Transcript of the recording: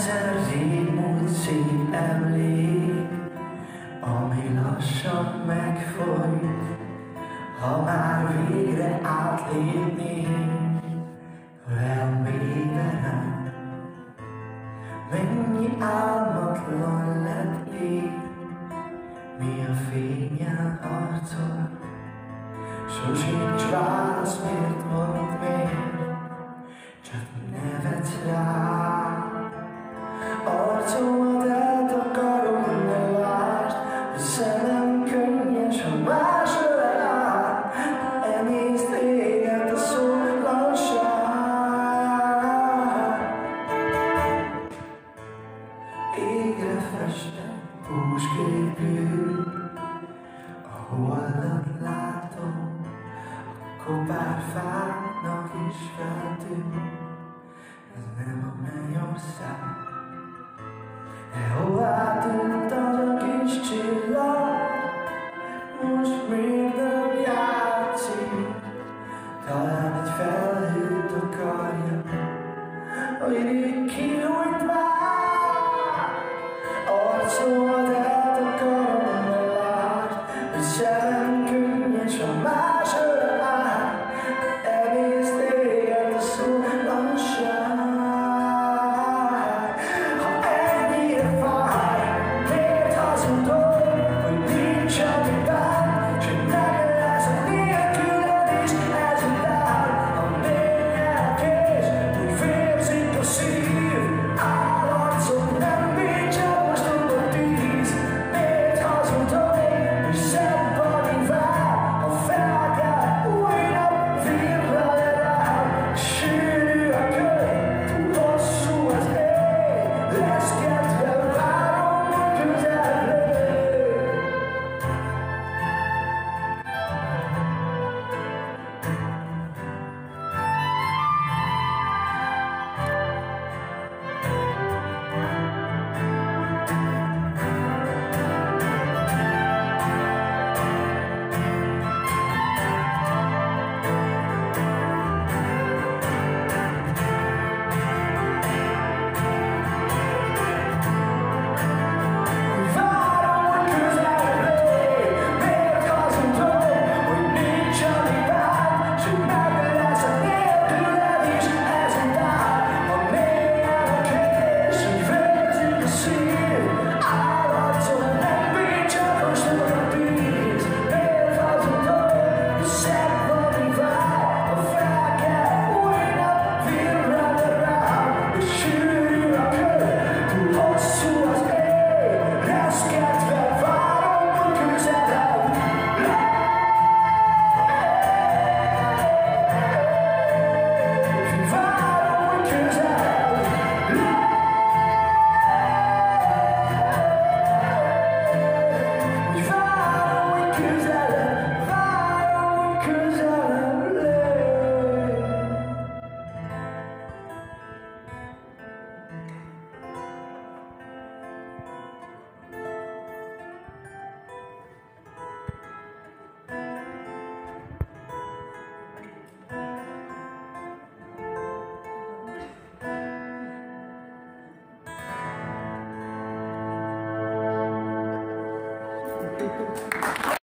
Ezer régmúlt szép emlék, ami lassan megfolyt, ha már végre átlépnék velem. Mennyi álmatlan lett mi a fényen arcod, Sosincs válasz, miért mondd miért, húsképű, a holnap látom, akkor bár fának is feltűnt, ez nem a mennyország. Ehová tűnt az a kis csillag, most még nem játszik, talán egy felhőt akarja, hogy így kinújt már.